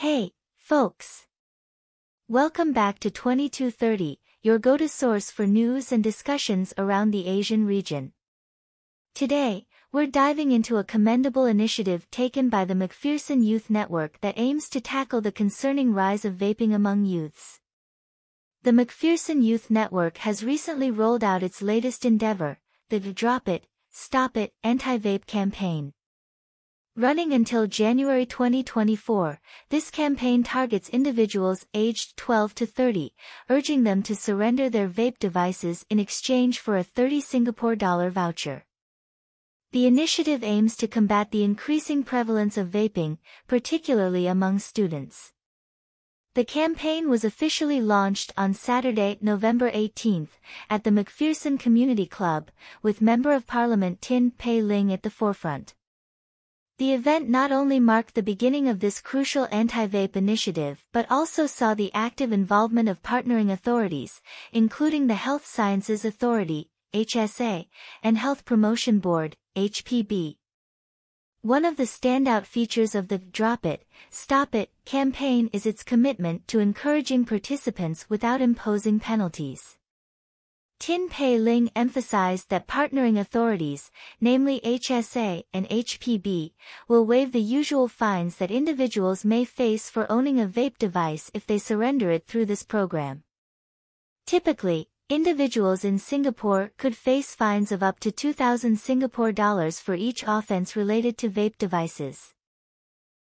Hey, folks! Welcome back to 2230, your go-to source for news and discussions around the Asian region. Today, we're diving into a commendable initiative taken by the MacPherson Youth Network that aims to tackle the concerning rise of vaping among youths. The MacPherson Youth Network has recently rolled out its latest endeavor, the Drop It, Stop It anti-vape campaign. Running until January 2024, this campaign targets individuals aged 12 to 30, urging them to surrender their vape devices in exchange for a 30 Singapore dollar voucher. The initiative aims to combat the increasing prevalence of vaping, particularly among students. The campaign was officially launched on Saturday, November 18, at the MacPherson Community Club, with Member of Parliament Tin Pei Ling at the forefront. The event not only marked the beginning of this crucial anti-vape initiative but also saw the active involvement of partnering authorities, including the Health Sciences Authority, HSA, and Health Promotion Board, HPB. One of the standout features of the Drop It, Stop It campaign is its commitment to encouraging participants without imposing penalties. Tin Pei Ling emphasized that partnering authorities, namely HSA and HPB, will waive the usual fines that individuals may face for owning a vape device if they surrender it through this program. Typically, individuals in Singapore could face fines of up to 2,000 Singapore dollars for each offense related to vape devices.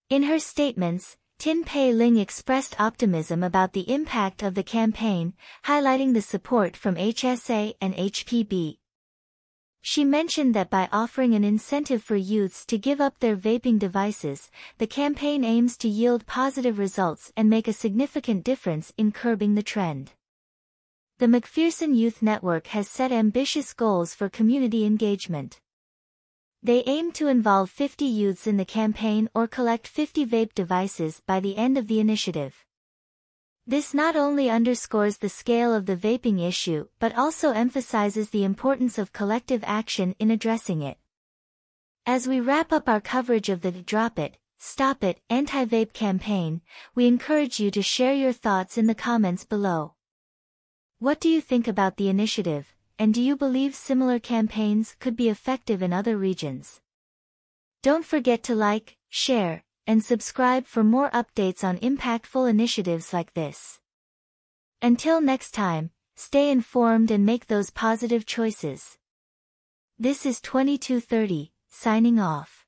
In her statements, Tin Pei Ling expressed optimism about the impact of the campaign, highlighting the support from HSA and HPB. She mentioned that by offering an incentive for youths to give up their vaping devices, the campaign aims to yield positive results and make a significant difference in curbing the trend. The MacPherson Youth Network has set ambitious goals for community engagement. They aim to involve 50 youths in the campaign or collect 50 vape devices by the end of the initiative. This not only underscores the scale of the vaping issue but also emphasizes the importance of collective action in addressing it. As we wrap up our coverage of the Drop It, Stop It anti-vape campaign, we encourage you to share your thoughts in the comments below. What do you think about the initiative? And do you believe similar campaigns could be effective in other regions? Don't forget to like, share, and subscribe for more updates on impactful initiatives like this. Until next time, stay informed and make those positive choices. This is 2230, signing off.